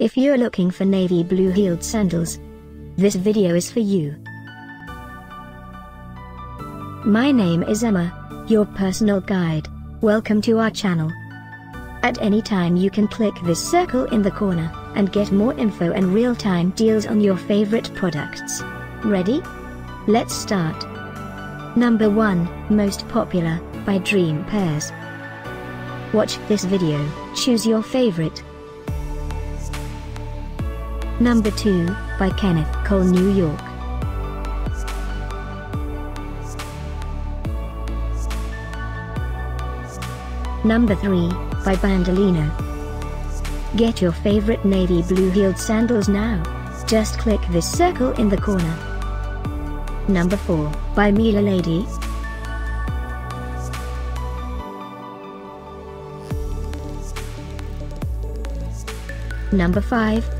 If you're looking for navy blue heeled sandals, this video is for you. My name is Emma, your personal guide. Welcome to our channel. At any time you can click this circle in the corner, and get more info and real-time deals on your favorite products. Ready? Let's start. Number 1, Most Popular, by Dream Pairs. Watch this video, choose your favorite. Number 2, by Kenneth Cole New York. Number 3, by Bandolino. Get your favorite navy blue heeled sandals now. Just click this circle in the corner. Number 4, by Mila Lady. Number 5,